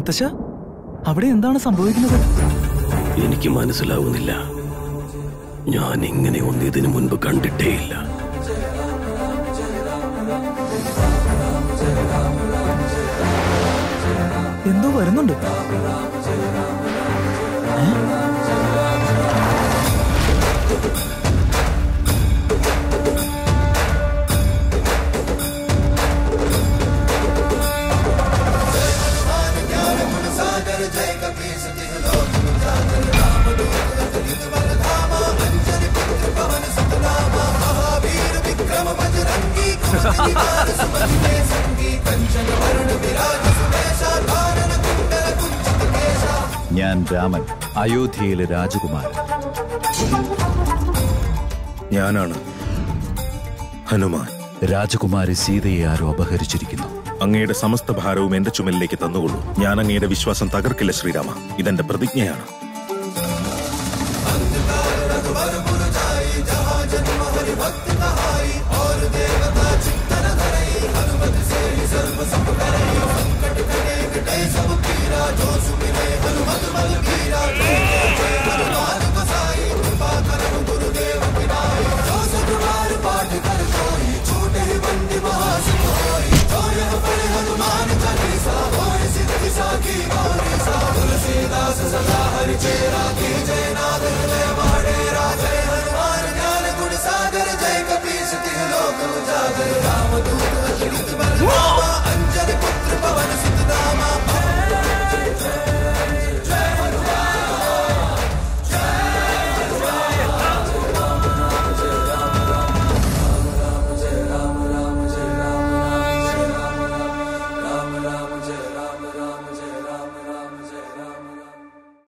മുത്തശ്ശ അവിടെ എന്താണ് സംഭവിക്കുന്നത്? എനിക്ക് മനസ്സിലാവുന്നില്ല. ഞാൻ ഇങ്ങനെ ഒന്ന് ഇതിനു മുൻപ് കണ്ടിട്ടേയില്ല. എന്തോ വരുന്നുണ്ട്. ഞാൻ രാമൻ അയോധ്യയിലെ രാജകുമാരൻ. ഞാനാണ് ഹനുമാൻ. രാജകുമാരി സീതയെ ആരോ അപഹരിച്ചിരിക്കുന്നു. അങ്ങയുടെ സമസ്ത ഭാരവും എന്റെ ചുമലിലേക്ക് തന്നുകൊള്ളൂ. ഞാൻ അങ്ങയുടെ വിശ്വാസം തകർക്കില്ല ശ്രീരാമ. ഇതെന്റെ പ്രതിജ്ഞയാണ്. जागर रामदूत अजडित बलवान